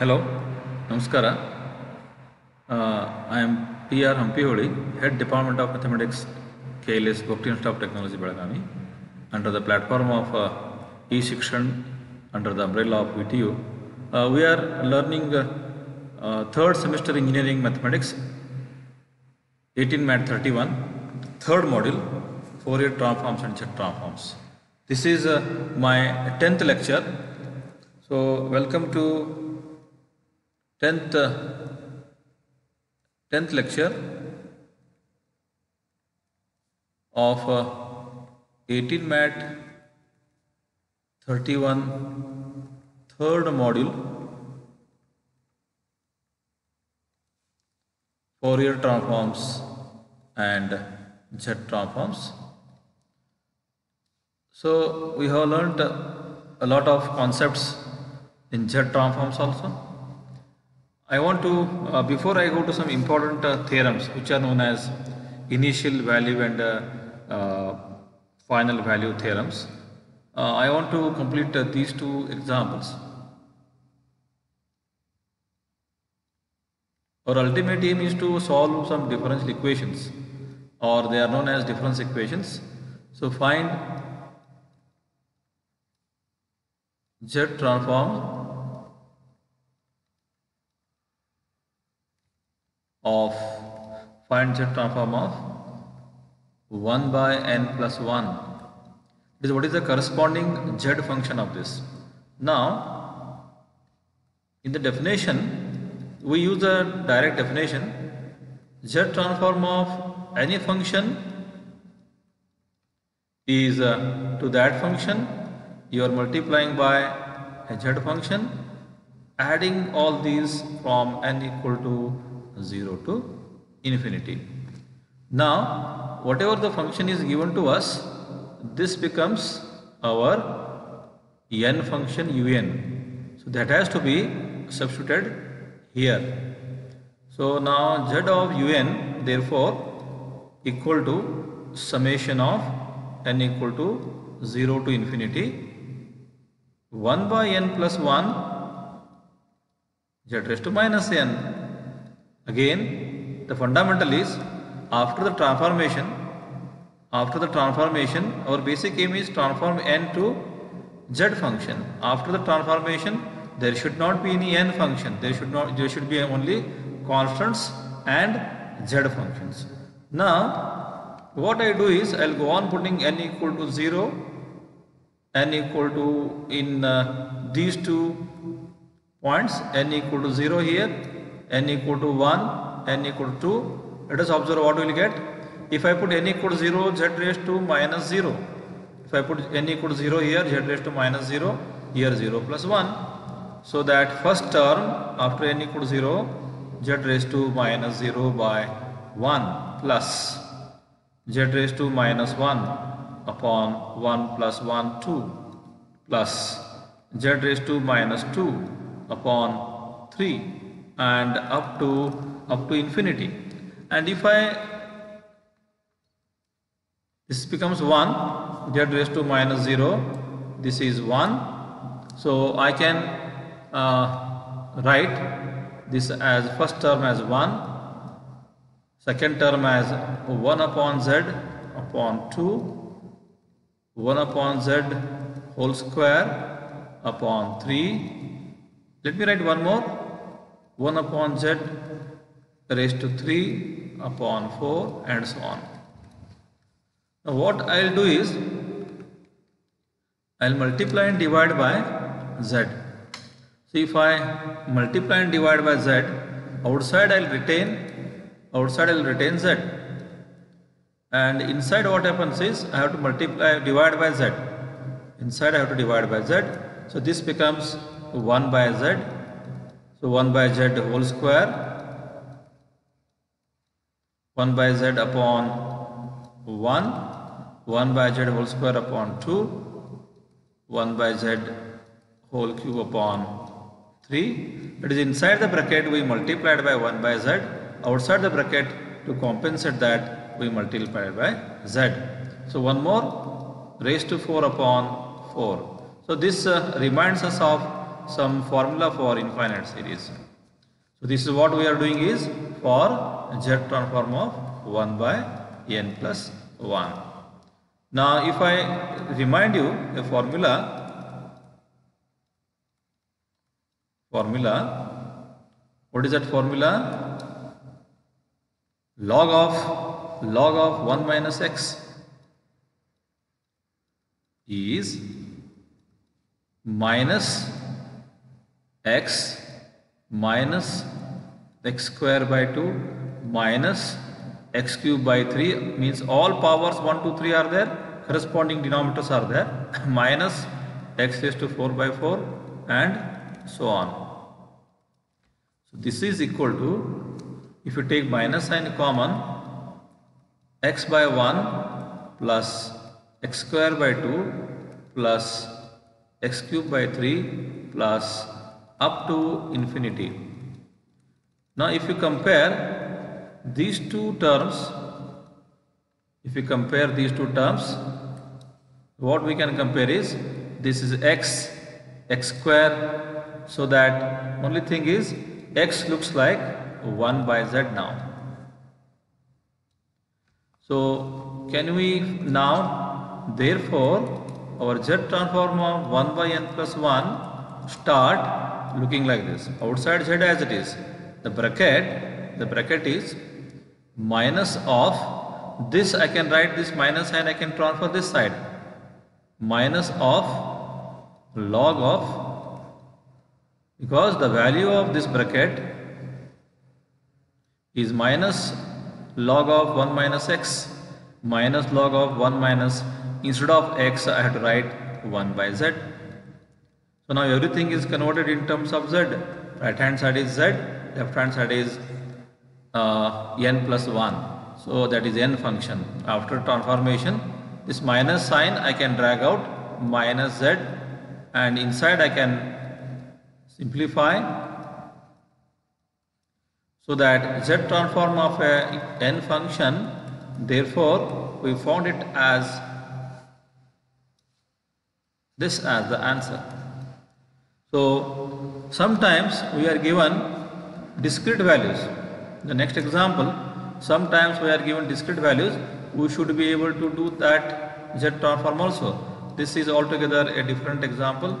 Hello नमस्कार E M P R Hampi Hampiholi head department of mathematics K L S Gogte institute of technology Belgaum under the platform of e Shikshan under the umbrella of V T U V R learning third semester engineering mathematics eighteen MAT thirty one third module Fourier transforms and Z transforms this is my tenth lecture so welcome to 10th, uh, 10th lecture of uh, 18 Mat 31, third module, Fourier transforms and Z transforms. So we have learnt a lot of concepts in Z transforms also. I want to, uh, before I go to some important uh, theorems which are known as initial value and uh, uh, final value theorems, uh, I want to complete uh, these two examples. Our ultimate aim is to solve some differential equations or they are known as difference equations. So find Z transform of find Z transform of 1 by n plus 1. This is what is the corresponding Z function of this. Now, in the definition, we use a direct definition Z transform of any function is uh, to that function you are multiplying by a z function adding all these from n equal to 0 to infinity. Now whatever the function is given to us this becomes our n function un. So that has to be substituted here. So now z of un therefore equal to summation of n equal to 0 to infinity 1 by n plus 1 z raised to minus n. Again the fundamental is after the transformation after the transformation our basic aim is transform n to z function. After the transformation there should not be any n function there should not there should be only constants and z functions. Now what I do is I will go on putting n equal to 0, n equal to in uh, these two points n equal to 0 here, n equal to 1, n equal to 2. Let us observe what we will get. If I put n equal to 0, z raised to minus 0. If I put n equal to 0 here, z raised to minus 0, here 0 plus 1. So that first term after n equal to 0, z raised to minus 0 by 1 plus z raised to minus 1 upon 1 plus 1 2 plus z raised to minus 2 upon 3 and up to up to infinity. And if I this becomes 1 z raised to minus 0 this is 1 so I can uh, write this as first term as 1 second term as 1 upon z upon 2 1 upon z whole square upon 3 let me write one more 1 upon z raised to 3 upon 4 and so on. Now what I'll do is I'll multiply and divide by z. So if I multiply and divide by z outside I'll retain outside I will retain z. And inside what happens is I have to multiply divide by z. Inside I have to divide by z. So this becomes 1 by z so 1 by z whole square 1 by z upon 1 1 by z whole square upon 2 1 by z whole cube upon 3 that is inside the bracket we multiplied by 1 by z outside the bracket to compensate that we multiplied by z. So one more raised to 4 upon 4. So this uh, reminds us of some formula for infinite series. So this is what we are doing is for Z transform of 1 by n plus 1. Now if I remind you a formula, formula, what is that formula? Log of, log of 1 minus x is minus x minus x square by 2 minus x cube by 3 means all powers 1 2 3 are there corresponding denominators are there minus x raised to 4 by 4 and so on. So this is equal to if you take minus sign common x by 1 plus x square by 2 plus x cube by 3 plus up to infinity. Now if you compare these two terms, if you compare these two terms, what we can compare is this is x, x square, so that only thing is x looks like 1 by z now. So can we now therefore our z transform of 1 by n plus 1 start looking like this. Outside z as it is. The bracket, the bracket is minus of this I can write this minus and I can transfer this side. Minus of log of because the value of this bracket is minus log of 1 minus x minus log of 1 minus instead of x I have to write 1 by z. So now everything is converted in terms of z. Right hand side is z, left hand side is uh, n plus 1. So that is n function. After transformation, this minus sign I can drag out minus z and inside I can simplify so that z transform of a n function therefore we found it as this as the answer. So sometimes we are given discrete values. The next example, sometimes we are given discrete values, we should be able to do that Z transform also. This is altogether a different example.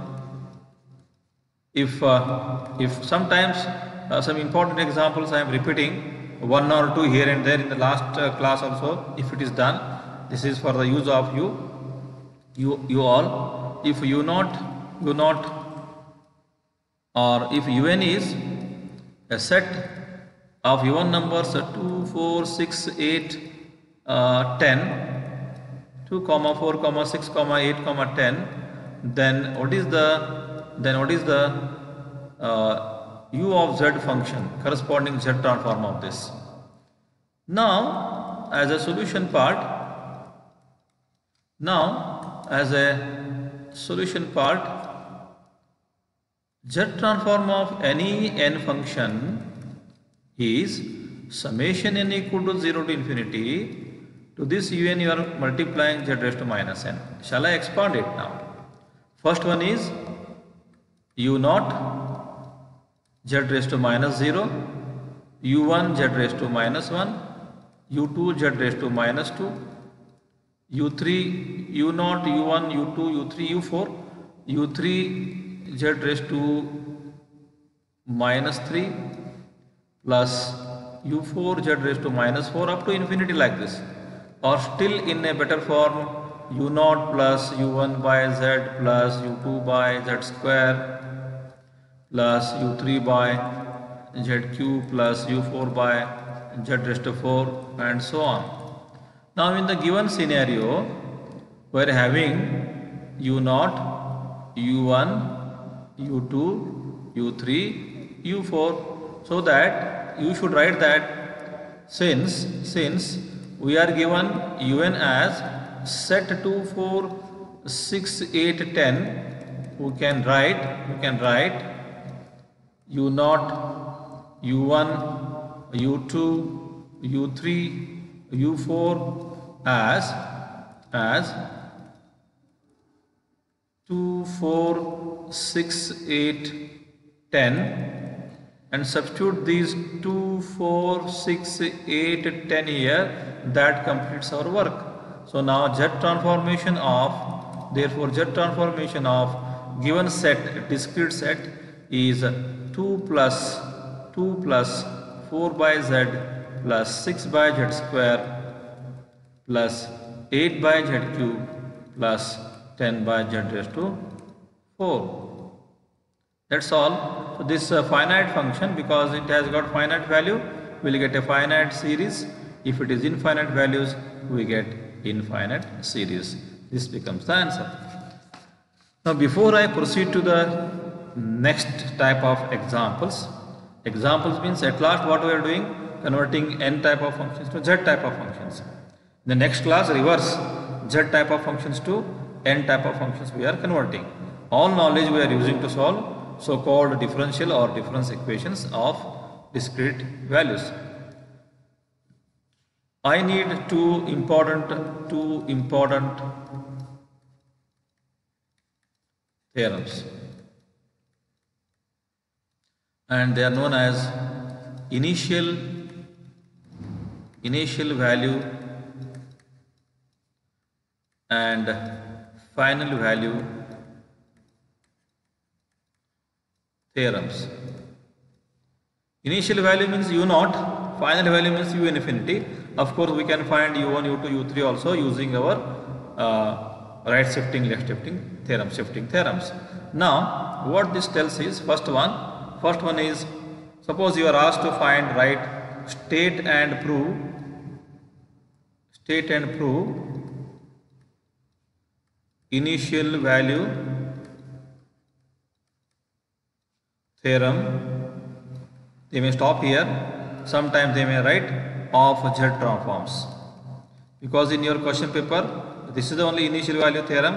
If, uh, if sometimes uh, some important examples I am repeating one or two here and there in the last uh, class also if it is done this is for the use of you you you all if you not u naught or if un is a set of even numbers uh, 2, 4, 6, 8, uh, 10, 2 comma 4 comma 6 comma 8 comma 10 then what is the then what is the uh, u of z function corresponding z transform of this. Now as a solution part now as a solution part z transform of any n function is summation n equal to 0 to infinity to this un you are multiplying z raised to minus n. Shall I expand it now? First one is u naught z raised to minus 0, u1 z raised to minus 1, u2 z raised to minus 2, u3, u0, u1, u2, u3, u4, u3 z raised to minus 3 plus u4 z raised to minus 4 up to infinity like this or still in a better form u0 plus u1 by z plus u2 by z square plus u3 by z cube plus u4 by z raised to 4 and so on. Now in the given scenario, we are having U0, U1, U2, U3, U4 so that you should write that since since we are given UN as set 2, 4, 6, 8, 10 we can write we can write U0, U1, U2, U3, u4 as as 2, 4, 6, 8, 10 and substitute these 2, 4, 6, 8, 10 here that completes our work. So now Z transformation of therefore Z transformation of given set discrete set is 2 plus 2 plus 4 by Z plus 6 by Z square plus 8 by Z cube plus 10 by Z raised to 4. That's all. So this uh, finite function because it has got finite value we'll get a finite series. If it is infinite values we get infinite series. This becomes the answer. Now before I proceed to the next type of examples, examples means at last what we are doing converting n type of functions to z type of functions. In the next class reverse z type of functions to n type of functions we are converting. All knowledge we are using to solve so-called differential or difference equations of discrete values. I need two important two important theorems and they are known as initial initial value and final value theorems. Initial value means u naught, final value means u infinity. Of course, we can find u1, u2, u3 also using our uh, right shifting, left shifting theorem, shifting theorems. Now, what this tells is first one, first one is suppose you are asked to find right state and prove, state and prove initial value theorem they may stop here. Sometimes they may write of z transforms. Because in your question paper this is the only initial value theorem.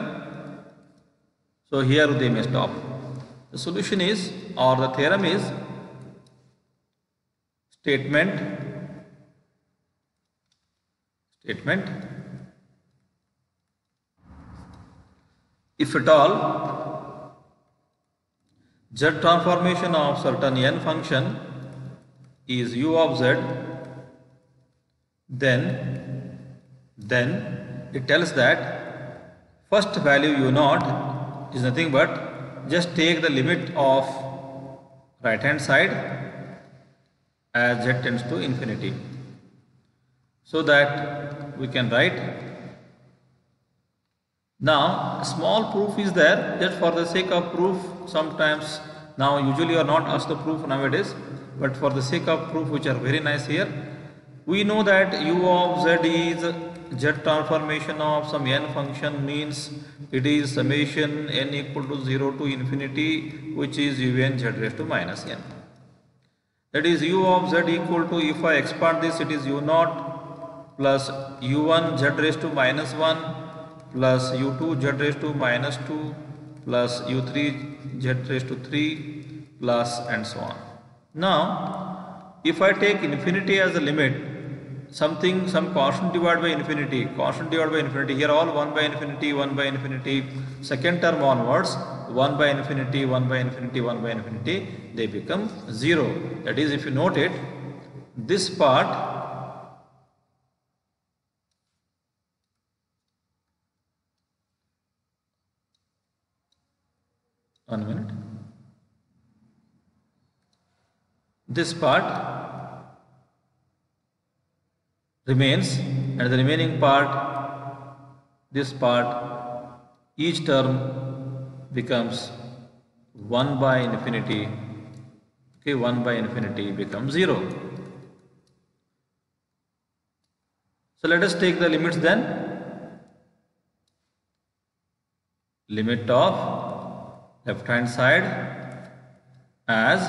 So here they may stop. The solution is or the theorem is statement statement if at all z transformation of certain n function is u of z then then it tells that first value u naught is nothing but just take the limit of right hand side as z tends to infinity. So that we can write now, small proof is there just for the sake of proof sometimes. Now, usually you are not asked the proof nowadays, but for the sake of proof which are very nice here, we know that u of z is z transformation of some n function means it is summation n equal to 0 to infinity which is un z raised to minus n. That is u of z equal to if I expand this it is u naught plus u1 z raised to minus 1 plus u2 z raised to minus 2 plus u3 z raised to 3 plus and so on. Now, if I take infinity as the limit, something, some constant divided by infinity, constant divided by infinity, here all 1 by infinity, 1 by infinity, second term onwards, 1 by infinity, 1 by infinity, 1 by infinity, they become 0. That is, if you note it, this part One minute. This part remains and the remaining part, this part, each term becomes 1 by infinity. Okay, 1 by infinity becomes 0. So let us take the limits then. Limit of left hand side as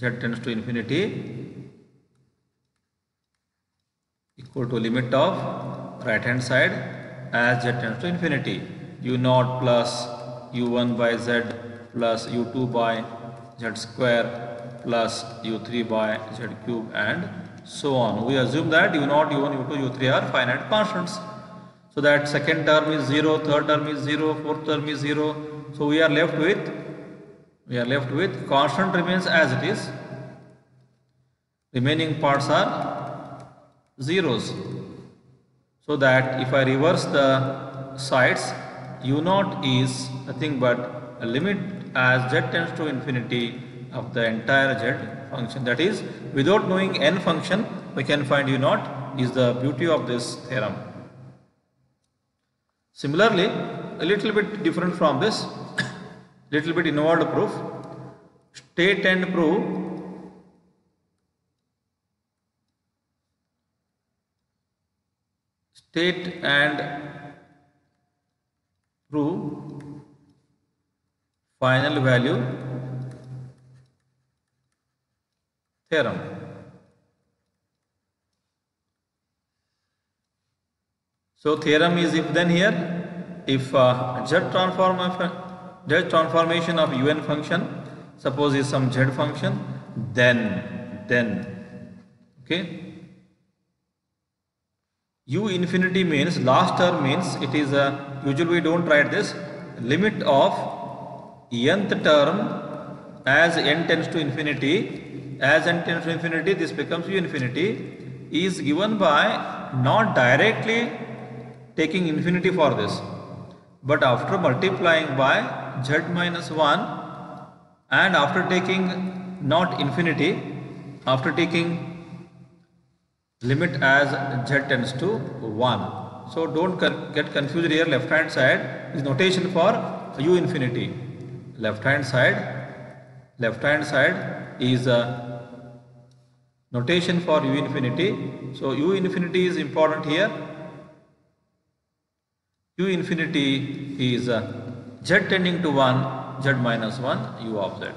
z tends to infinity equal to limit of right hand side as z tends to infinity u naught plus u1 by z plus u2 by z square plus u3 by z cube and so on. We assume that u naught, u1, u2, u3 are finite constants. So that second term is 0, third term is 0, fourth term is 0. So we are left with, we are left with constant remains as it is. Remaining parts are zeros. So that if I reverse the sides, u naught is nothing but a limit as z tends to infinity of the entire z function. That is, without knowing n function, we can find u naught is the beauty of this theorem. Similarly, a little bit different from this, little bit involved proof, state and prove state and prove final value theorem. So theorem is if then here, if uh, z transform of z transformation of un function, suppose is some z function, then then okay. u infinity means last term means it is a usually we don't write this limit of nth term as n tends to infinity as n tends to infinity this becomes u infinity is given by not directly taking infinity for this. But after multiplying by z minus 1 and after taking not infinity after taking limit as z tends to 1 so don't get confused here. Left hand side is notation for u infinity. Left hand side left hand side is a notation for u infinity. So u infinity is important here u infinity is uh, z tending to 1 z minus 1 u of z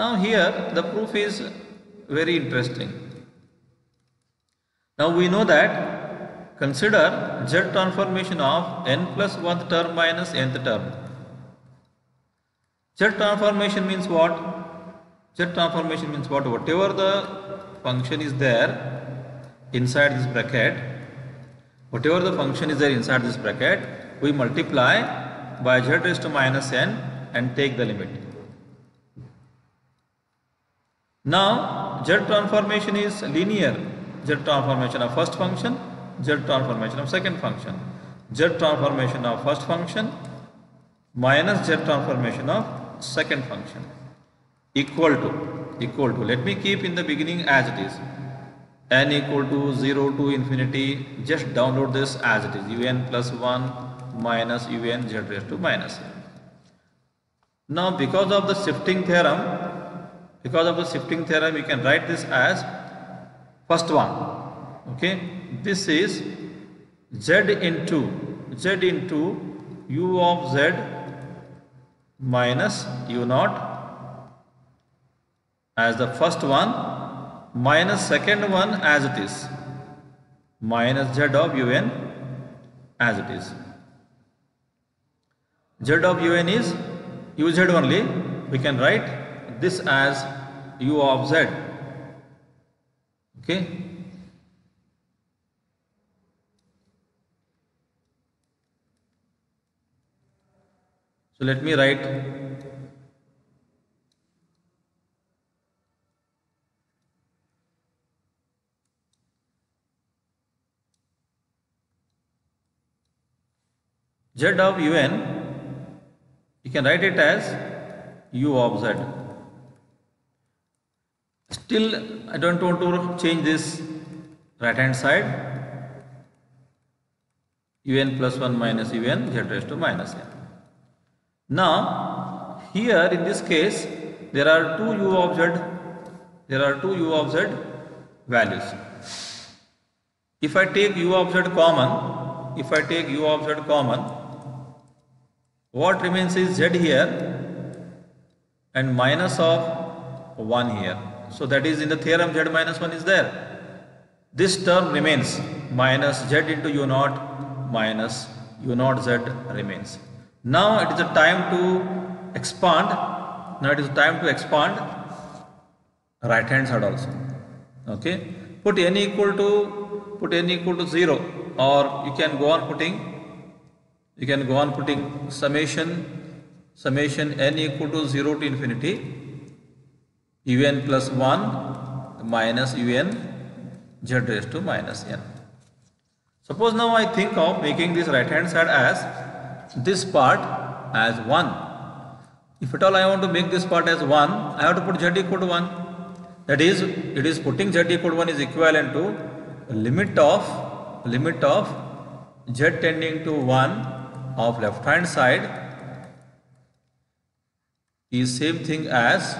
now here the proof is very interesting now we know that consider z transformation of n plus 1th term minus nth term Z transformation means what? Z transformation means what? Whatever the function is there inside this bracket, whatever the function is there inside this bracket, we multiply by z raised to minus n and take the limit. Now, z transformation is linear. Z transformation of first function, z transformation of second function. Z transformation of first function minus z transformation of second function equal to equal to let me keep in the beginning as it is n equal to 0 to infinity just download this as it is un plus 1 minus un z raised to minus. N now because of the shifting theorem because of the shifting theorem you can write this as first one. Okay? This is z into z into u of z minus u naught as the first one minus second one as it is. Minus z of un as it is. Z of un is uz only. We can write this as u of z. Okay? So let me write z of un you can write it as u of z. Still I don't want to change this right hand side. Un plus 1 minus un z raised to minus n. Now here in this case there are two u of z there are two u of z values. If I take u of z common if I take u of z common what remains is z here and minus of 1 here. So that is in the theorem z minus 1 is there. This term remains minus z into u naught minus u naught z remains. Now it is the time to expand. Now it is time to expand right hand side also. Okay. Put n equal to put n equal to 0 or you can go on putting you can go on putting summation summation n equal to 0 to infinity un plus 1 minus un z raised to minus n. Suppose now I think of making this right hand side as this part as 1. If at all I want to make this part as 1, I have to put z equal to 1. That is, it is putting z equal to 1 is equivalent to limit of limit of z tending to 1 of left hand side. Is same thing as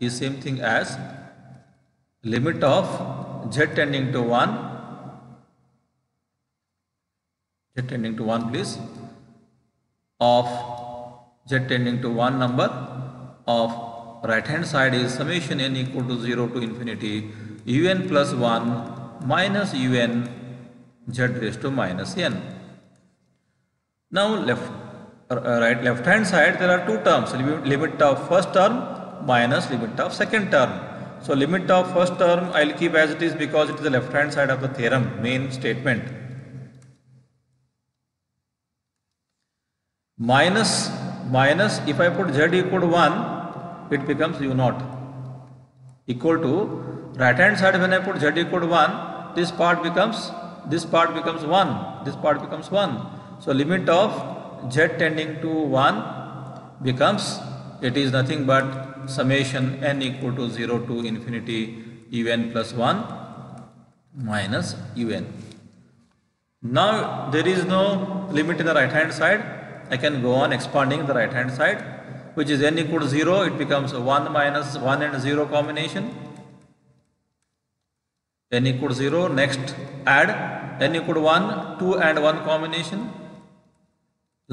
is same thing as limit of z tending to 1 z tending to 1 please. Of z tending to 1 number of right hand side is summation n equal to 0 to infinity. Un plus 1 minus un z raised to minus n. Now left uh, right left hand side there are two terms limit of first term minus limit of second term. So limit of first term I will keep as it is because it is the left hand side of the theorem main statement. Minus minus if I put z equal to 1 it becomes u naught equal to right hand side when I put z equal to 1 this part becomes this part becomes 1 this part becomes 1 so limit of z tending to 1 becomes it is nothing but summation n equal to 0 to infinity un plus 1 minus un. Now there is no limit in the right hand side. I can go on expanding the right hand side which is n equal to 0 it becomes 1 minus 1 and 0 combination n equal to 0 next add n equal to 1 2 and 1 combination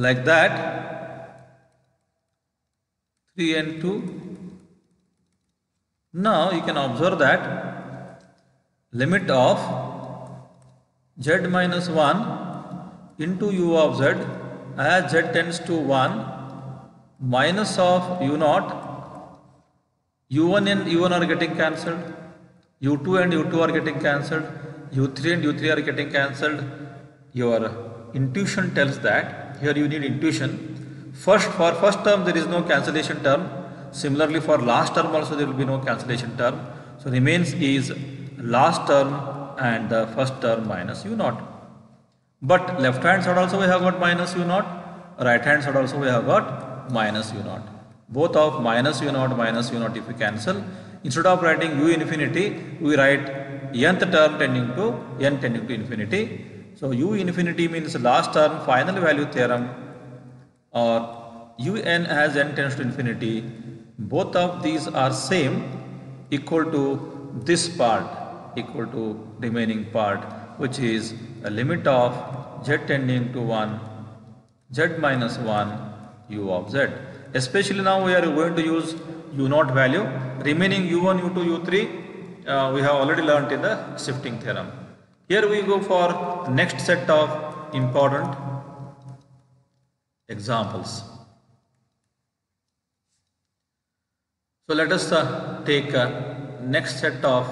like that 3 and 2 now you can observe that limit of z minus 1 into u of z as z tends to 1 minus of u naught. U1 and u1 are getting cancelled. U2 and u2 are getting cancelled. U3 and u3 are getting cancelled. Your intuition tells that here you need intuition. First for first term there is no cancellation term. Similarly for last term also there will be no cancellation term. So remains is last term and the first term minus u naught. But left hand side also we have got minus u naught. Right hand side also we have got minus u naught. Both of minus u naught minus u naught if we cancel. Instead of writing u infinity we write nth term tending to n tending to infinity so u infinity means last term final value theorem or un as n tends to infinity. Both of these are same equal to this part equal to remaining part which is a limit of z tending to 1 z minus 1 u of z. Especially now we are going to use u naught value. Remaining u1 u2 u3 uh, we have already learnt in the shifting theorem here we go for next set of important examples. So let us uh, take uh, next set of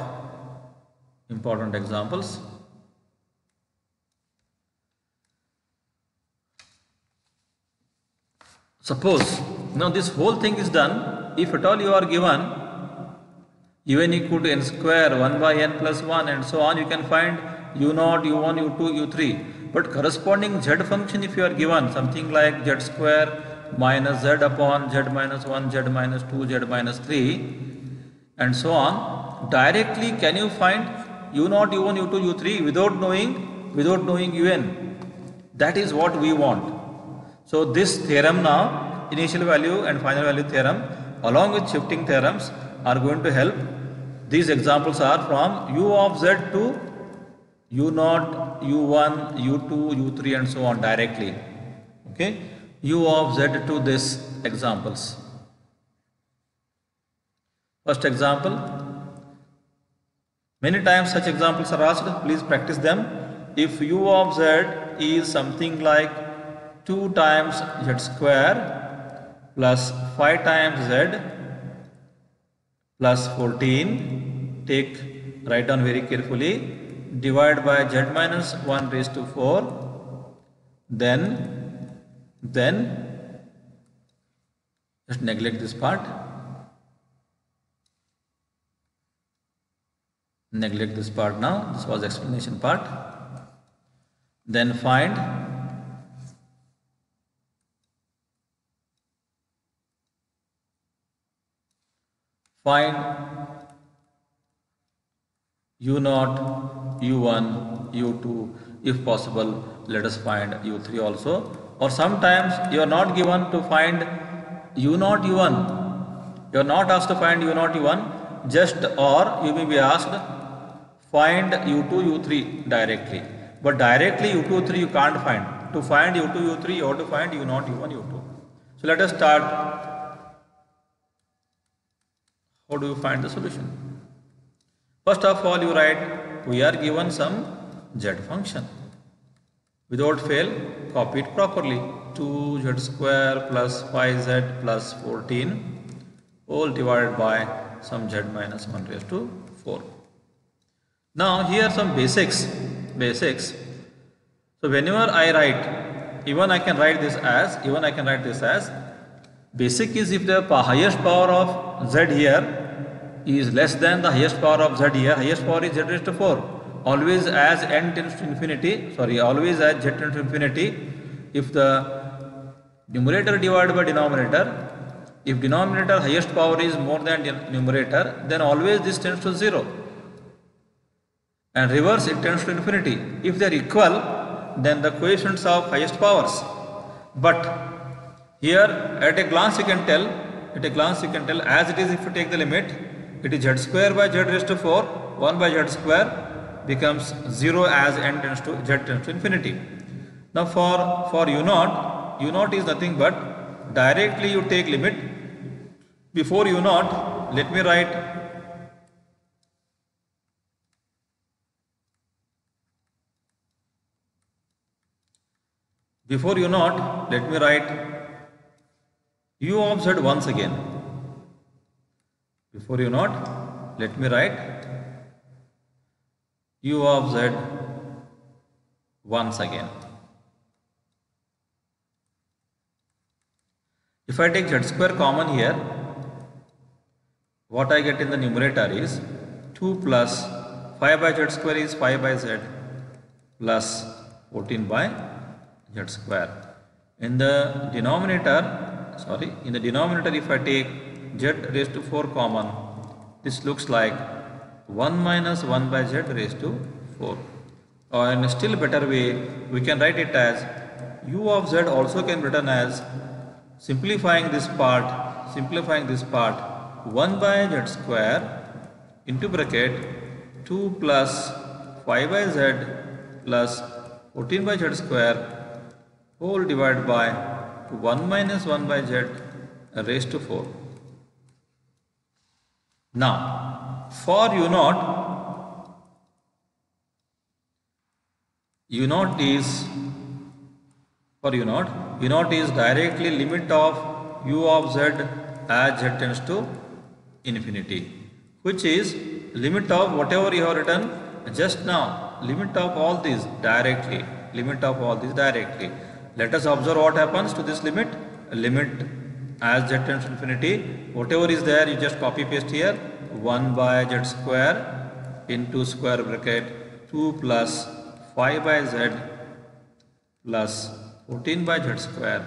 important examples. Suppose now this whole thing is done. If at all you are given un equal to n square 1 by n plus 1 and so on you can find u naught u1 u2 u3 but corresponding z function if you are given something like z square minus z upon z minus 1 z minus 2 z minus 3 and so on directly can you find u0, u1 u2 u3 without knowing without knowing un that is what we want. So this theorem now, initial value and final value theorem along with shifting theorems are going to help. These examples are from u of z to u naught, u1, u2, u3 and so on directly. Okay, u of z to this examples. First example, many times such examples are asked, please practice them. If u of z is something like 2 times z square plus 5 times z plus 14 take write down very carefully divide by z minus 1 raised to 4 then then just neglect this part. Neglect this part now. This was explanation part. Then find find u naught u1 u2 if possible let us find u3 also. Or sometimes you are not given to find u naught u1 you are not asked to find u naught u1 just or you may be asked find u2 u3 directly. But directly u2 u3 you can't find. To find u2 u3 you have to find u naught u1 u2 so let us start. How do you find the solution? First of all you write we are given some z function. Without fail copy it properly. 2z square plus 5z plus 14 all divided by some z minus 1 raised to 4 now here some basics basics. So whenever i write even i can write this as even i can write this as basic is if the highest power of z here is less than the highest power of z here highest power is z raised to 4 always as n tends to infinity sorry always as z tends to infinity. If the numerator divided by denominator if denominator highest power is more than numerator then always this tends to 0 and reverse it tends to infinity. If they are equal then the coefficients of highest powers. But here at a glance you can tell at a glance you can tell as it is if you take the limit it is z square by z raised to 4 1 by z square becomes 0 as n tends to z tends to infinity. Now for for u naught u naught is nothing but directly you take limit. Before u naught let me write before u naught let me write u of z once again before u naught let me write u of z once again if I take z square common here what I get in the numerator is 2 plus 5 by z square is 5 by z plus 14 by z square. In the denominator, sorry, in the denominator if I take z raised to 4 common, this looks like 1 minus 1 by z raised to 4. Or in a still better way, we can write it as u of z also can be written as simplifying this part, simplifying this part 1 by z square into bracket 2 plus 5 by z plus 14 by z square whole divided by 1 minus 1 by z raised to 4. Now, for u naught, u naught is, for u naught, u naught is directly limit of u of z as z tends to infinity, which is limit of whatever you have written just now, limit of all these directly, limit of all these directly. Let us observe what happens to this limit. Limit as z tends to infinity, whatever is there, you just copy paste here. 1 by z square into square bracket 2 plus 5 by z plus 14 by z square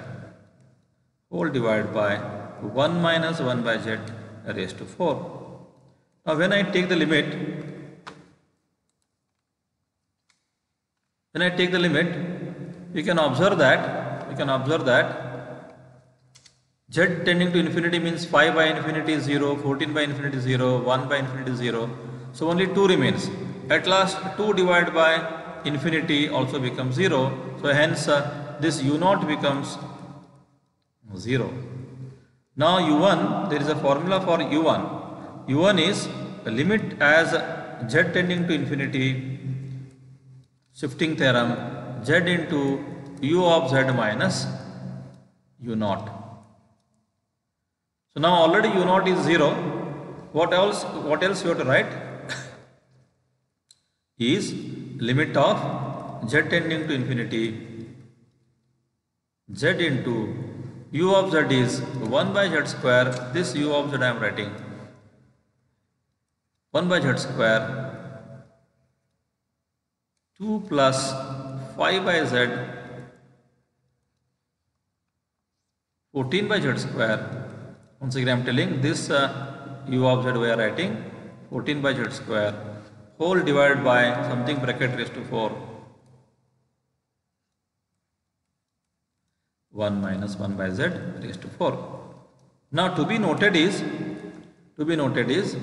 whole divided by 1 minus 1 by z raised to 4. Now when I take the limit, when I take the limit, we can observe that, we can observe that z tending to infinity means 5 by infinity is 0, 14 by infinity is 0, 1 by infinity is 0. So only 2 remains. At last 2 divided by infinity also becomes 0. So hence uh, this u naught becomes 0. Now u1, there is a formula for u1. u1 is a limit as z tending to infinity shifting theorem z into u of z minus u naught. So now already u naught is 0. What else what else you have to write? is limit of z tending to infinity. Z into u of z is 1 by z square. This u of z I am writing. 1 by z square. 2 plus 5 by z. 14 by z square once again I am telling this uh, u of z we are writing 14 by z square whole divided by something bracket raised to 4 1 minus 1 by z raised to 4. Now to be noted is, to be noted is,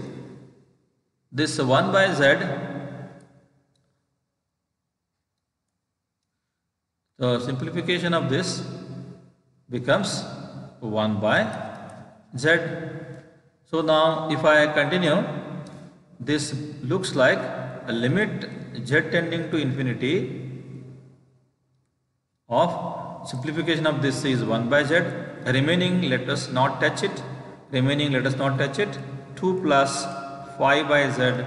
this 1 by z, the simplification of this becomes 1 by z. So now if I continue, this looks like a limit z tending to infinity of simplification of this is 1 by z remaining let us not touch it remaining let us not touch it 2 plus 5 by z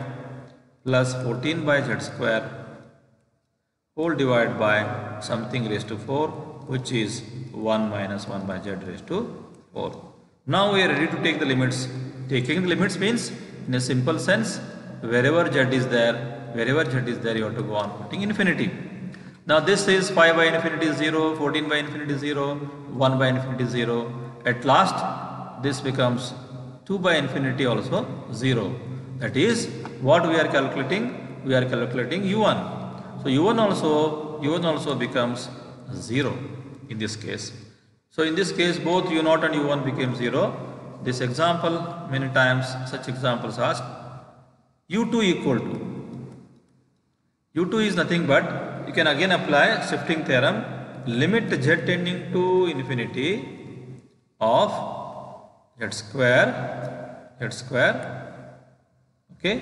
plus 14 by z square whole divided by something raised to 4 which is 1 minus 1 by z raised to 4. Now we are ready to take the limits. Taking the limits means in a simple sense wherever z is there, wherever z is there you have to go on putting infinity. Now this is 5 by infinity is 0, 14 by infinity is 0, 1 by infinity is 0. At last this becomes 2 by infinity also 0. That is what we are calculating? We are calculating u1. So u1 also u1 also becomes 0 in this case. So in this case both u0 and u1 became 0. This example many times such examples asked u2 equal to u2 is nothing but you can again apply shifting theorem limit z tending to infinity of z square z square okay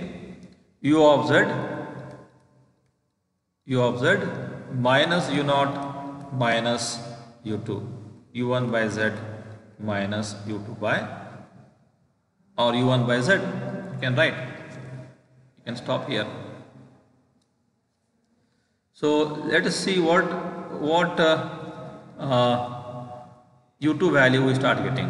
u of z u of z minus u naught minus u2 u1 by z minus u2 by or u1 by z you can write you can stop here so let us see what what uh, uh, u2 value we start getting.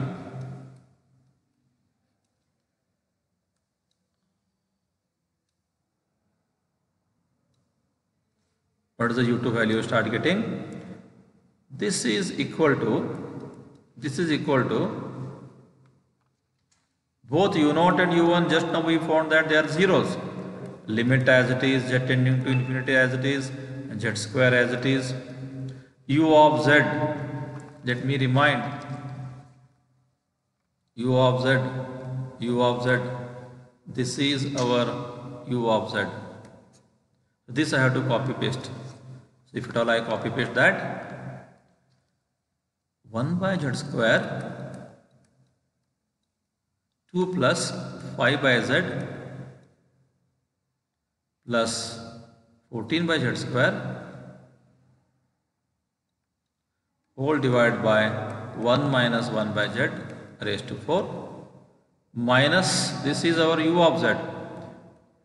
What is the u2 value start getting? This is equal to this is equal to both u0 and u1 just now we found that they are zeros. Limit as it is z tending to infinity as it is z square as it is. U of z let me remind u of z u of z this is our u of z. This I have to copy paste. So if at all I copy paste that 1 by z square 2 plus 5 by z plus 14 by z square whole divided by 1 minus 1 by z raised to 4 minus this is our u of z.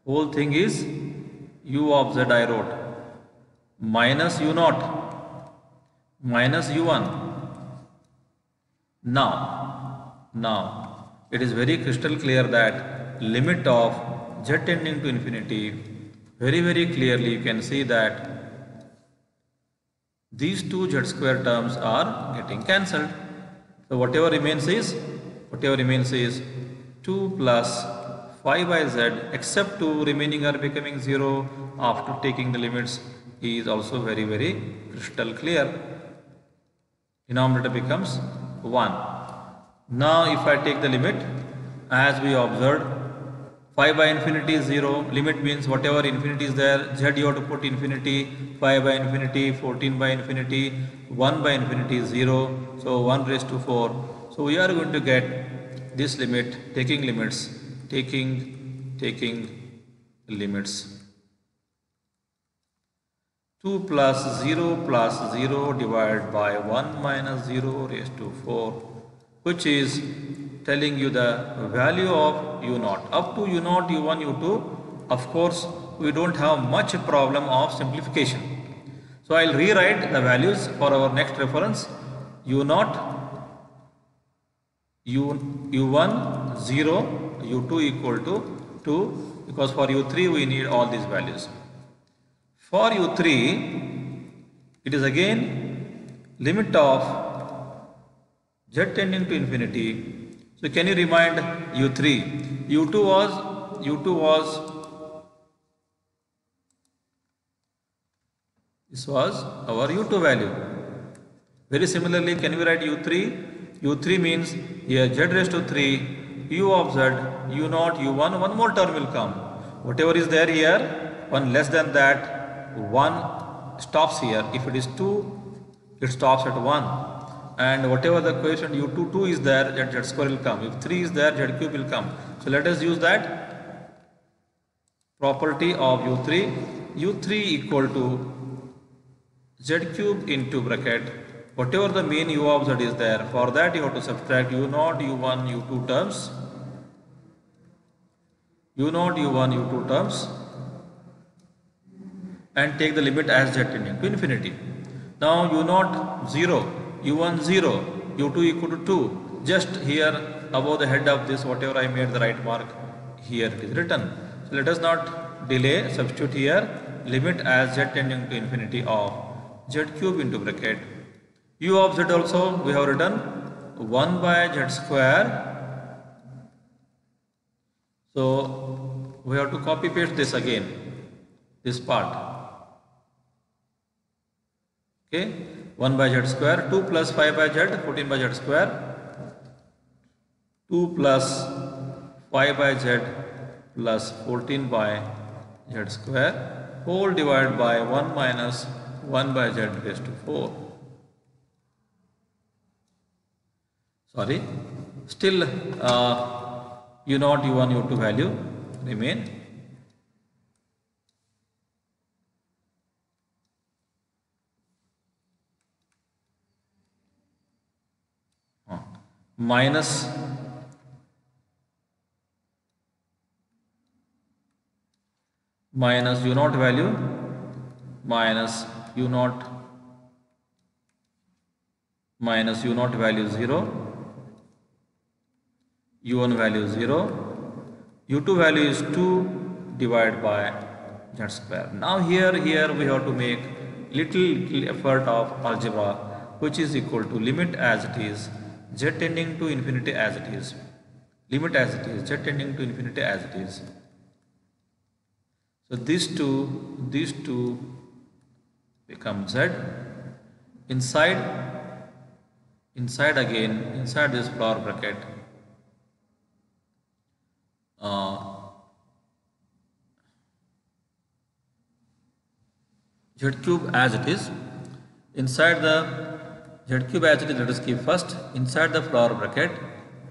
Whole thing is u of z I wrote. Minus u naught. Minus u1 now now it is very crystal clear that limit of z tending to infinity very very clearly you can see that these two z square terms are getting cancelled. So whatever remains is whatever remains is 2 plus 5 by z except 2 remaining are becoming 0 after taking the limits is also very very crystal clear. Denominator becomes 1. Now if I take the limit as we observed 5 by infinity is 0 limit means whatever infinity is there z you have to put infinity 5 by infinity 14 by infinity 1 by infinity is 0 so 1 raised to 4 so we are going to get this limit taking limits taking taking limits 2 plus 0 plus 0 divided by 1 minus 0 raised to 4 which is telling you the value of u naught. Up to u naught, u1, u2, of course, we don't have much problem of simplification. So I'll rewrite the values for our next reference. u naught u u1 0 u2 equal to 2 because for u3 we need all these values for u3 it is again limit of z tending to infinity. So can you remind u3 u2 was u2 was this was our u2 value. Very similarly can we write u3 u3 means here z raised to 3 u of z u naught u1 one more term will come. Whatever is there here one less than that one stops here. If it is 2 it stops at 1 and whatever the coefficient u2 2 is there z, z square will come. If 3 is there z cube will come. So let us use that property of u3 u3 equal to z cube into bracket. Whatever the mean u of z is there for that you have to subtract u naught u1 u2 terms. U naught u1 u2 terms and take the limit as z tending to infinity. Now u naught 0 u1 0 u2 equal to 2 just here above the head of this whatever I made the right mark here it is written. So let us not delay substitute here limit as z tending to infinity of z cube into bracket. u of z also we have written 1 by z square. So we have to copy paste this again this part okay? 1 by z square 2 plus 5 by z 14 by z square. 2 plus 5 by z plus 14 by z square whole divided by 1 minus 1 by z raised to 4 sorry? Still uh, u naught u1 u2 value remain uh, minus minus u naught value minus u naught minus u naught value 0 u1 value 0 u2 value is 2 divided by z square. Now here here we have to make little, little effort of algebra which is equal to limit as it is z tending to infinity as it is limit as it is z tending to infinity as it is. So these two these two become z. Inside inside again inside this flower bracket uh, z cube as it is. Inside the z cube it is let us keep first inside the flower bracket.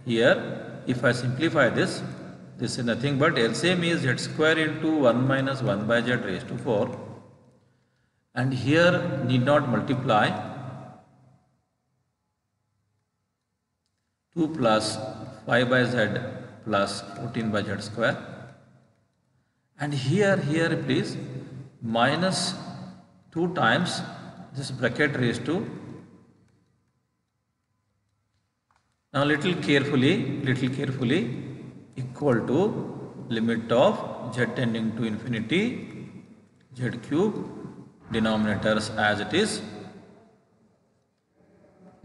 Here if I simplify this this is nothing but LCM is z square into 1 minus 1 by z raised to 4 and here need not multiply 2 plus 5 by z plus 14 by z square. And here here please minus 2 times this bracket raised to now little carefully little carefully equal to limit of z tending to infinity z cube denominators as it is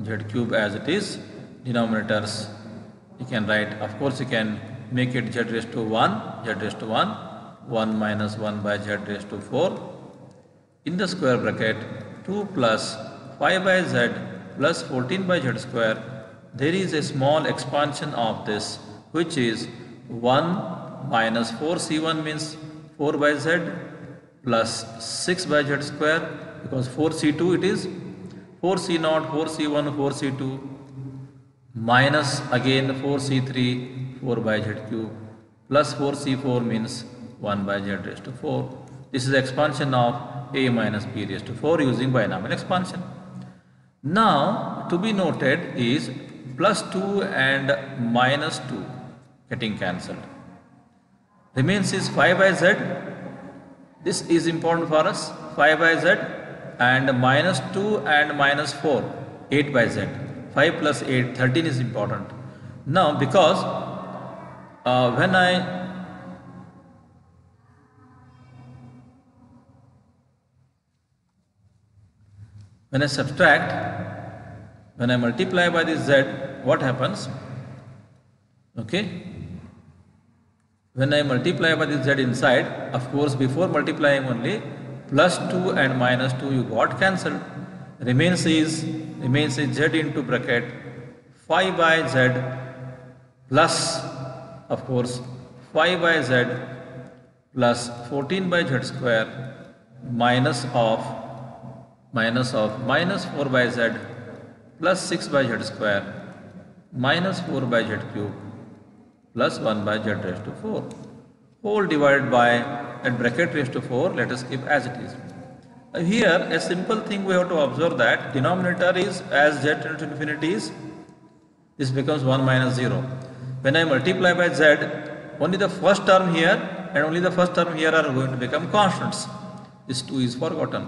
z cube as it is denominators you can write of course you can make it z raised to 1 z raised to 1 1 minus 1 by z raised to 4 in the square bracket 2 plus 5 by z plus 14 by z square there is a small expansion of this which is 1 minus 4c1 means 4 by z plus 6 by z square because 4c2 it is 4c0 4c1 4c2 minus again 4c3 4 by z cube plus 4c4 means 1 by z raised to 4 this is expansion of a minus b raised to 4 using binomial expansion. Now to be noted is plus 2 and minus 2 getting cancelled. Remains is 5 by z. This is important for us. 5 by z and minus 2 and minus 4 8 by z. 5 plus 8 13 is important. Now because uh, when I when I subtract when I multiply by this z what happens? Okay. When I multiply by this z inside of course before multiplying only plus 2 and minus 2 you got cancelled. Remains is remains is z into bracket 5 by z plus of course 5 by z plus 14 by z square minus of minus of minus 4 by z plus 6 by z square minus 4 by z cube plus 1 by z raised to 4 whole divided by at bracket raised to 4 let us keep as it is. Uh, here a simple thing we have to observe that denominator is as z tends to infinity is this becomes 1 minus 0 when I multiply by z, only the first term here and only the first term here are going to become constants. This 2 is forgotten.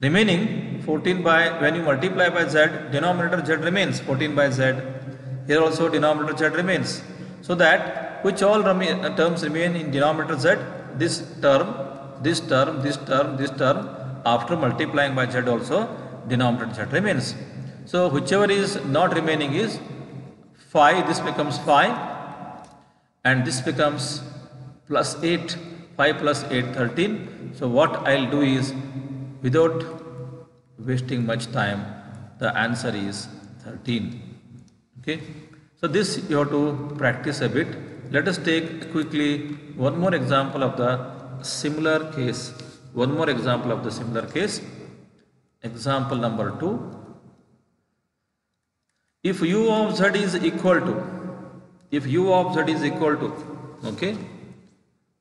Remaining 14 by, when you multiply by z, denominator z remains 14 by z. Here also denominator z remains. So that which all uh, terms remain in denominator z, this term, this term, this term, this term, after multiplying by z also, denominator z remains. So whichever is not remaining is 5 this becomes 5 and this becomes plus 8 5 plus 8 13 so what I'll do is without wasting much time the answer is 13 okay. So this you have to practice a bit. Let us take quickly one more example of the similar case. One more example of the similar case. Example number 2 if u of z is equal to if u of z is equal to okay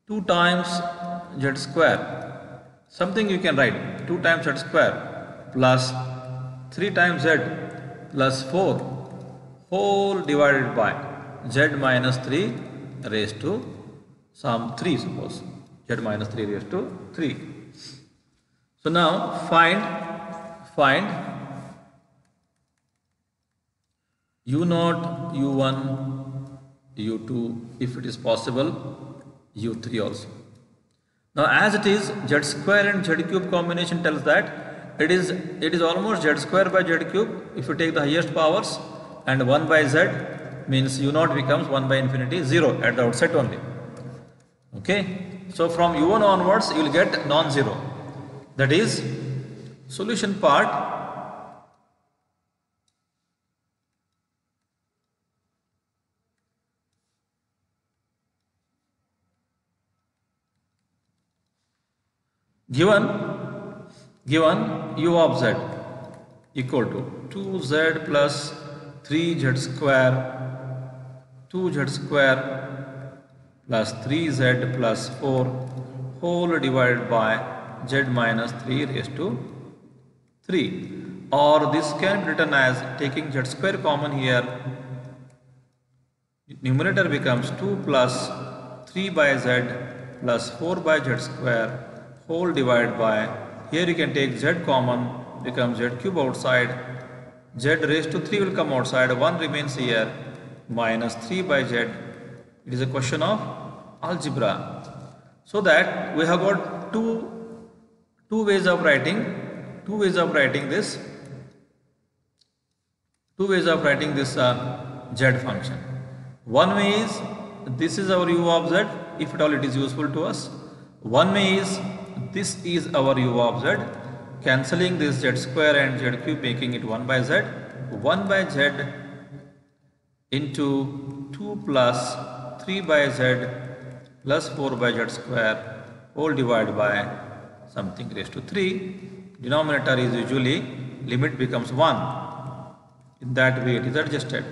2 times z square. Something you can write 2 times z square plus 3 times z plus 4 whole divided by z minus 3 raised to some 3 suppose z minus 3 raised to 3 so now find find u naught, u1, u2, if it is possible, u3 also. Now as it is, z square and z cube combination tells that it is it is almost z square by z cube if you take the highest powers and 1 by z means u naught becomes 1 by infinity 0 at the outset only. Okay. So from u1 onwards you will get non-zero. That is solution part given given u of z equal to 2z plus 3z square 2z square plus 3z plus 4 whole divided by z minus 3 raised to 3 or this can be written as taking z square common here. Numerator becomes 2 plus 3 by z plus 4 by z square whole divided by here you can take z common becomes z cube outside z raised to 3 will come outside 1 remains here minus 3 by z. It is a question of algebra. So that we have got two two ways of writing two ways of writing this two ways of writing this uh, z function. One way is this is our u of z if at all it is useful to us. One way is this is our u of z cancelling this z square and z cube making it 1 by z. 1 by z into 2 plus 3 by z plus 4 by z square all divided by something raised to 3 denominator is usually limit becomes 1 in that way it is adjusted.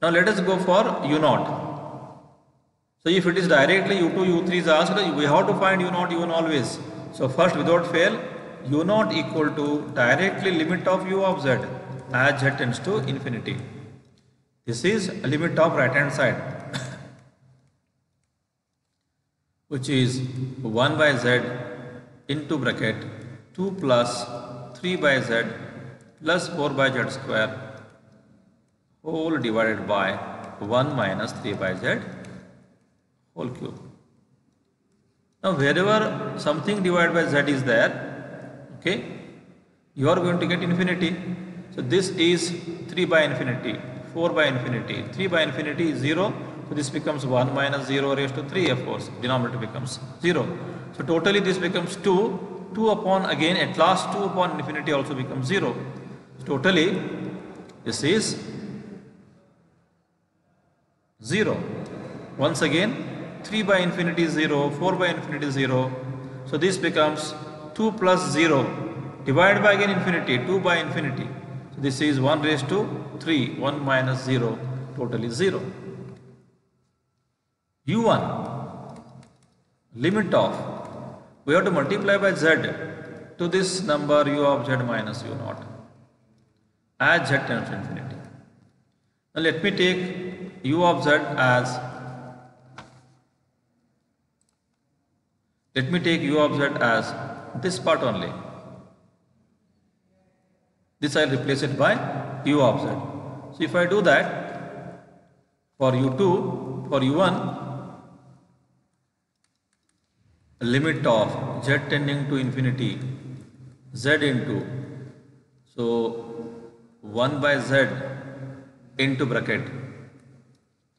Now let us go for u naught so if it is directly u2, u3 is asked, we have to find u0, u1 always. So first without fail, u0 equal to directly limit of u of z as z tends to infinity. This is limit of right hand side which is 1 by z into bracket 2 plus 3 by z plus 4 by z square whole divided by 1 minus 3 by z whole cube. Now wherever something divided by z is there, okay, you are going to get infinity. So this is 3 by infinity, 4 by infinity, 3 by infinity is 0. So this becomes 1 minus 0 raised to 3 of course, denominator becomes 0. So totally this becomes 2, 2 upon again at last 2 upon infinity also becomes 0. So totally this is 0. Once again 3 by infinity is 0, 4 by infinity is 0. So this becomes 2 plus 0 divided by again infinity, 2 by infinity. So this is 1 raised to 3, 1 minus 0, totally 0. u1 limit of we have to multiply by z to this number u of z minus u naught as z tends to infinity. Now let me take u of z as let me take u of z as this part only. This I will replace it by u of z. So if I do that for u2, for u1, limit of z tending to infinity z into so 1 by z into bracket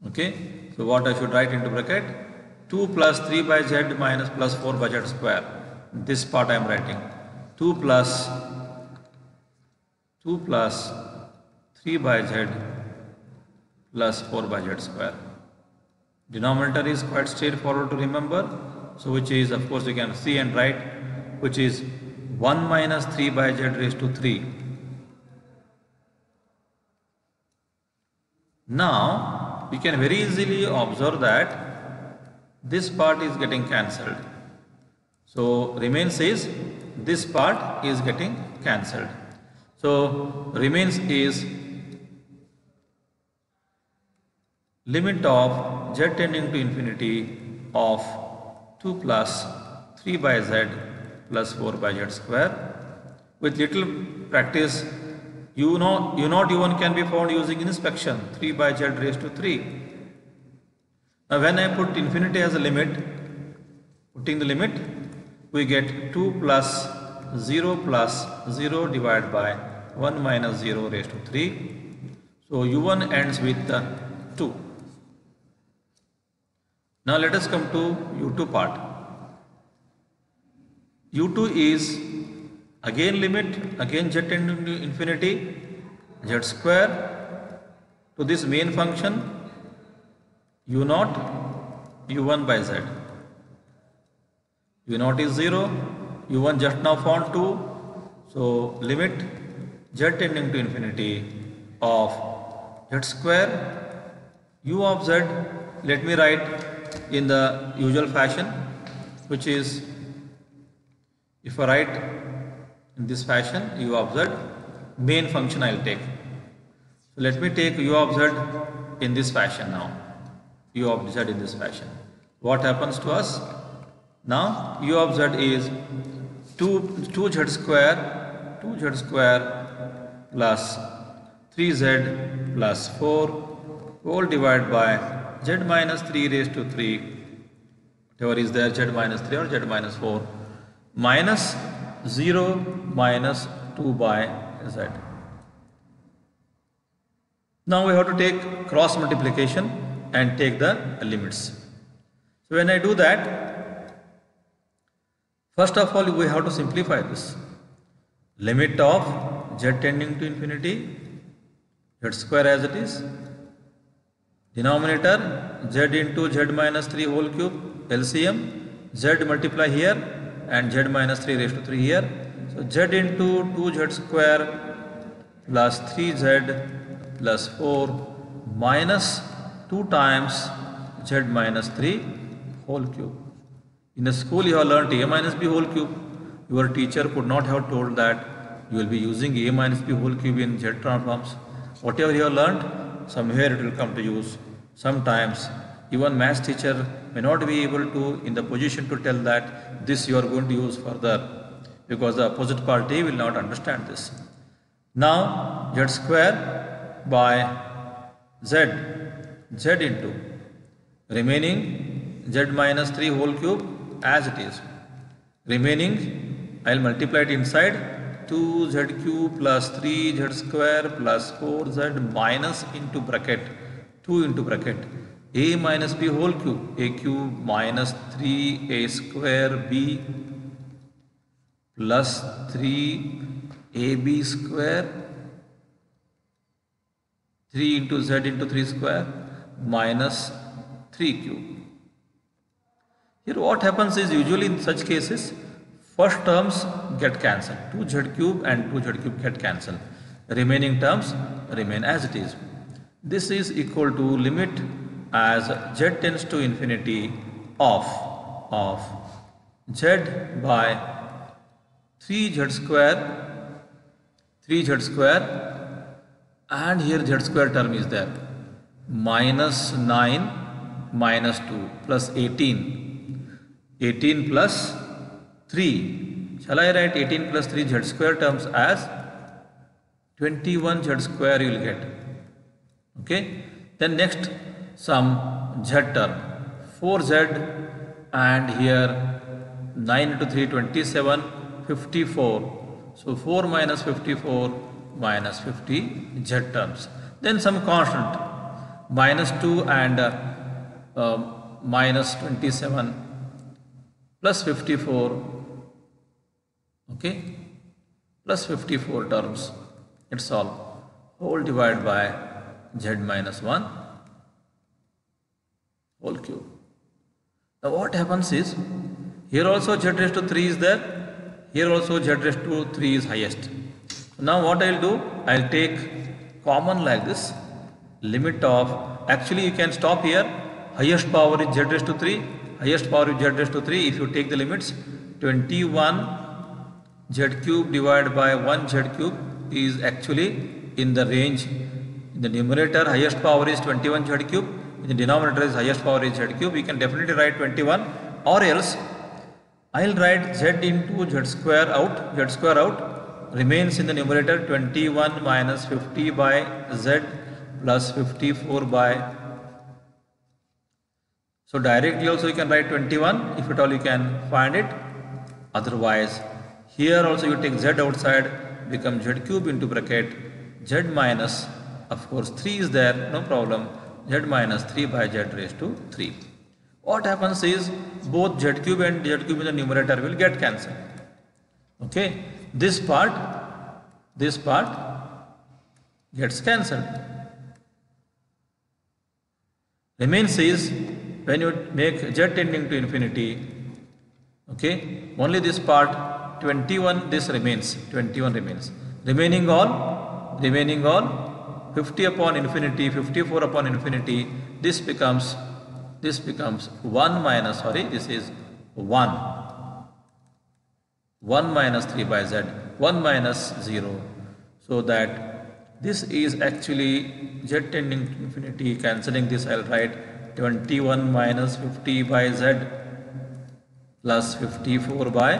okay so what I should write into bracket 2 plus 3 by z minus plus 4 by z square this part I am writing 2 plus 2 plus 3 by z plus 4 by z square denominator is quite straightforward to remember so which is of course you can see and write which is 1 minus 3 by z raised to 3. Now we can very easily observe that this part is getting cancelled. So remains is this part is getting cancelled. So remains is limit of z tending to infinity of 2 plus 3 by z plus 4 by z square. With little practice, you know, you know u1 can be found using inspection 3 by z raised to 3. Now when I put infinity as a limit, putting the limit, we get 2 plus 0 plus 0 divided by 1 minus 0 raised to 3. So u1 ends with 2. Now let us come to u2 part. u2 is again limit, again z tending to infinity, z square to this main function u naught u1 by z. u naught is 0, u1 just now found 2, so limit z tending to infinity of z square u of z let me write in the usual fashion which is if I write in this fashion u of z main function I will take. So let me take u of z in this fashion now u of z in this fashion. What happens to us? Now u of z is 2, 2z square 2z square plus 3z plus 4 whole divided by z minus 3 raised to 3 whatever is there z minus 3 or z minus 4 minus 0 minus 2 by z. Now we have to take cross multiplication and take the limits. So when I do that, first of all we have to simplify this. Limit of z tending to infinity, z square as it is, denominator z into z minus 3 whole cube LCM z multiply here and z minus 3 raised to 3 here. So z into 2z square plus 3z plus 4 minus 2 times z minus 3 whole cube in the school you have learnt a minus b whole cube your teacher could not have told that you will be using a minus b whole cube in z transforms whatever you have learnt somewhere it will come to use. Sometimes even math teacher may not be able to in the position to tell that this you are going to use further because the opposite party will not understand this. Now z square by z, z into remaining z minus 3 whole cube as it is. Remaining I will multiply it inside 2z cube plus 3z square plus 4z minus into bracket 2 into bracket a minus b whole cube a cube minus 3a square b plus 3ab square 3 into z into 3 square minus 3 cube. Here what happens is usually in such cases first terms get cancelled. 2z cube and 2z cube get cancelled. Remaining terms remain as it is. This is equal to limit as z tends to infinity of of z by 3z square 3z square and here z square term is there. Minus 9 minus 2 plus 18 18 plus 3 shall I write 18 plus 3 z square terms as 21 z square you will get. Okay? Then next some z term. 4z and here 9 into 3 27 54 so 4 minus 54 minus 50 z terms. Then some constant. Minus 2 and uh, uh, minus 27 plus 54 okay? Plus 54 terms. It's all. Whole divided by z minus 1 whole cube. Now what happens is here also z raised to 3 is there. Here also z raised to 3 is highest. Now what I will do, I will take common like this, limit of, actually you can stop here, highest power is z raised to 3, highest power is z raised to 3, if you take the limits, 21 z cube divided by 1 z cube is actually in the range, in the numerator highest power is 21 z cube, in the denominator is highest power is z cube, we can definitely write 21 or else I will write z into z square out, z square out remains in the numerator 21 minus 50 by z plus 54 by so directly also you can write 21 if at all you can find it. Otherwise here also you take z outside become z cube into bracket z minus of course 3 is there no problem. Z minus 3 by z raised to 3 what happens is both z cube and z cube in the numerator will get cancelled. Okay? This part, this part gets cancelled. Remains is when you make z tending to infinity, okay, only this part 21 this remains, 21 remains. Remaining all, remaining all 50 upon infinity, 54 upon infinity, this becomes, this becomes 1 minus, sorry, this is 1 1 minus 3 by z, 1 minus 0. So that this is actually z tending to infinity, cancelling this I'll write 21 minus 50 by z plus 54 by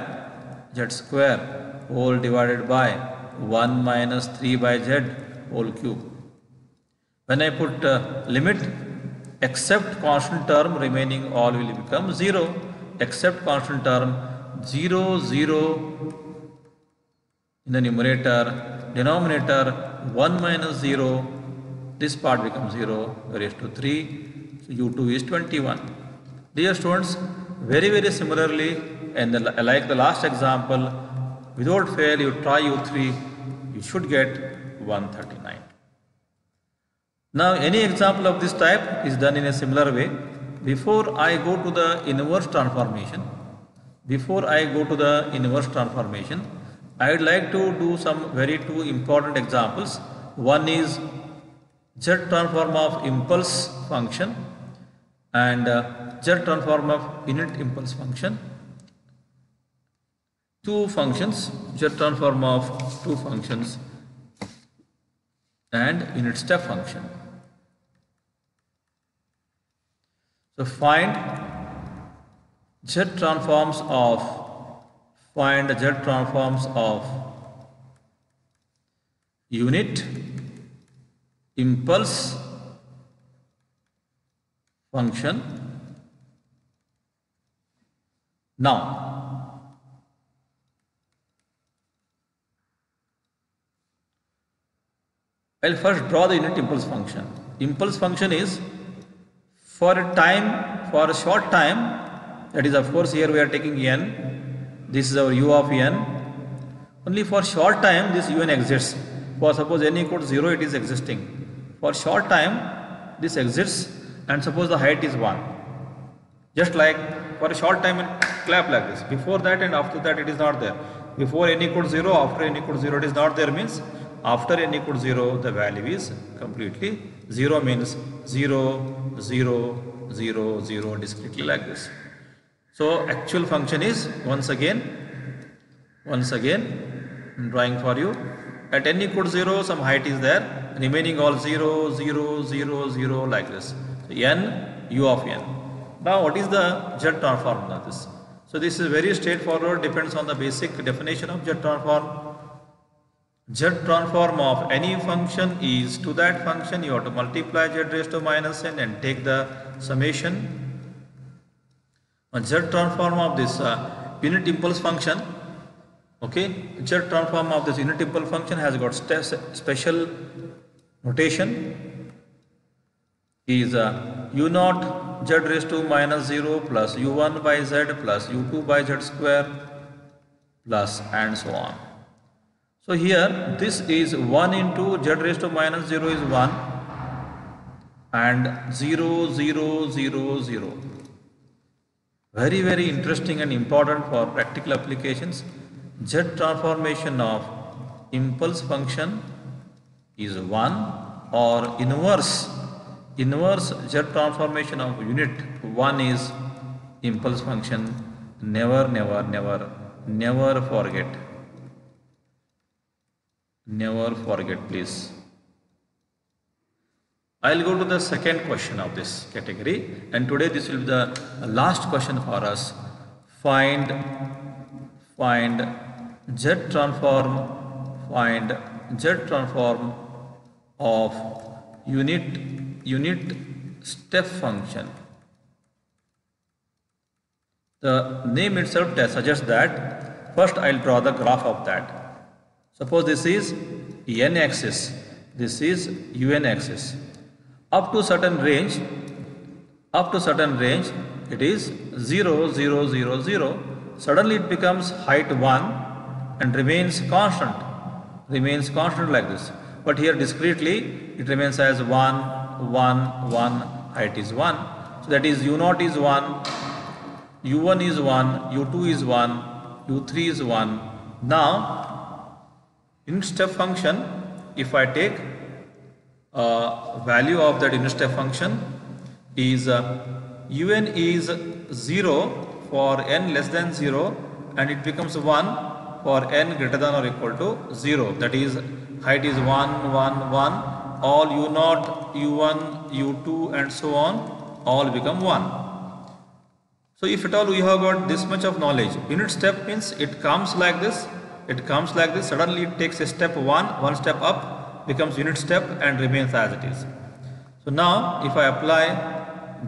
z square whole divided by 1 minus 3 by z whole cube. When I put uh, limit except constant term remaining all will become 0 except constant term 0, 0 in the numerator, denominator 1 minus 0, this part becomes 0, raised to 3, so u2 is 21. Dear students, very very similarly and like the last example, without fail you try u3, you should get 139. Now any example of this type is done in a similar way. Before I go to the inverse transformation, before I go to the inverse transformation, I would like to do some very two important examples. One is Z transform of impulse function and uh, Z transform of unit impulse function. Two functions, Z transform of two functions and unit step function. So find Z transforms of find Z transforms of unit impulse function now I'll first draw the unit impulse function. Impulse function is for a time, for a short time, that is of course here we are taking n, this is our u of n. Only for short time this un exists. For suppose n equals 0 it is existing. For short time this exists and suppose the height is 1. Just like for a short time and clap like this. Before that and after that it is not there. Before n equals 0, after n equals 0 it is not there means after n equals 0 the value is completely 0 means 0 0 0 0 discretely like this so actual function is once again once again I'm drawing for you at n equals 0 some height is there remaining all 0 0 0 0 like this n u of n. Now what is the z transform? Of this so this is very straightforward depends on the basic definition of z transform. Z transform of any function is to that function you have to multiply z raised to minus n and take the summation. z transform of this uh, unit impulse function okay z transform of this unit impulse function has got special notation is uh, u naught z raised to minus 0 plus u1 by z plus u2 by z square plus and so on. So here this is 1 into z raised to minus 0 is 1 and 0 0 0 0. Very very interesting and important for practical applications. Z transformation of impulse function is 1 or inverse inverse Z transformation of unit 1 is impulse function never never never never forget. Never forget please. I'll go to the second question of this category and today this will be the last question for us. Find find z transform find z transform of unit unit step function the name itself suggests that first I'll draw the graph of that Suppose this is n axis, this is un axis. Up to certain range, up to certain range, it is 0, 0, 0, 0. Suddenly it becomes height 1 and remains constant, remains constant like this. But here discretely, it remains as 1, 1, 1, height is 1. So that is u0 is 1, u1 is 1, u2 is 1, u3 is 1. Now unit step function if I take uh, value of that unit step function is uh, un is 0 for n less than 0 and it becomes 1 for n greater than or equal to 0 that is height is 1 1 1 all u0 u1 u2 and so on all become 1 so if at all we have got this much of knowledge unit step means it comes like this it comes like this suddenly it takes a step one one step up becomes unit step and remains as it is. So now if I apply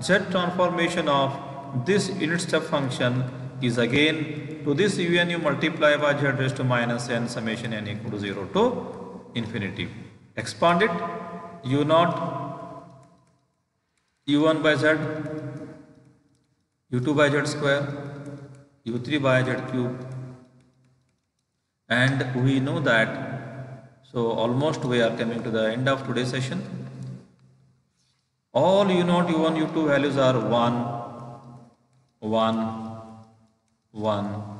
z transformation of this unit step function is again to this un you multiply by z raised to minus n summation n equal to 0 to infinity expand it. U naught u1 by z u2 by z square u3 by z cube. And we know that so almost we are coming to the end of today's session. All u naught u1 u2 values are 1 1 1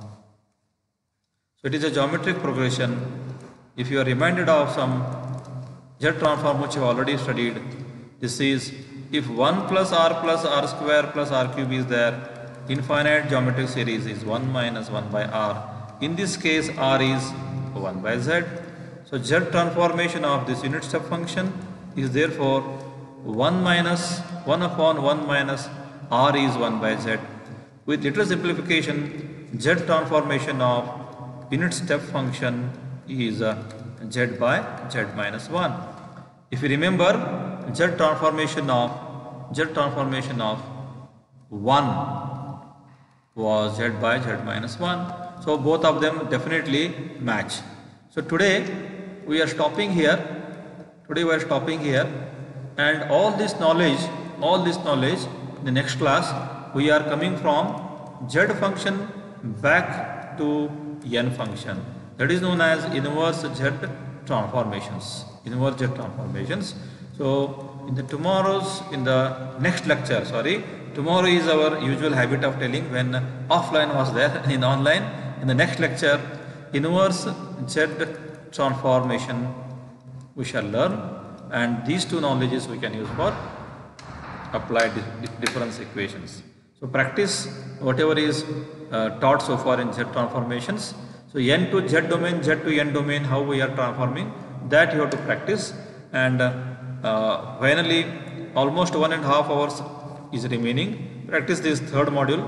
so it is a geometric progression. If you are reminded of some z transform which you have already studied this is if 1 plus r plus r square plus r cube is there infinite geometric series is 1 minus 1 by r in this case r is 1 by z. So z transformation of this unit step function is therefore 1 minus 1 upon 1 minus r is 1 by z. With little simplification z transformation of unit step function is uh, z by z minus 1. If you remember z transformation of z transformation of 1 was z by z minus 1. So both of them definitely match. So today we are stopping here. Today we are stopping here and all this knowledge, all this knowledge in the next class we are coming from z function back to n function. That is known as inverse z transformations. Inverse z transformations. So in the tomorrow's, in the next lecture, sorry, tomorrow is our usual habit of telling when offline was there in online. In the next lecture, inverse z transformation we shall learn and these two knowledges we can use for applied difference equations. So practice whatever is uh, taught so far in Z transformations. So n to Z domain, Z to n domain, how we are transforming, that you have to practice. And uh, finally, almost one and a half hours is remaining. Practice this third module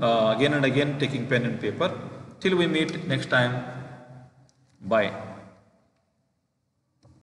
uh, again and again, taking pen and paper. Till we meet next time. Bye.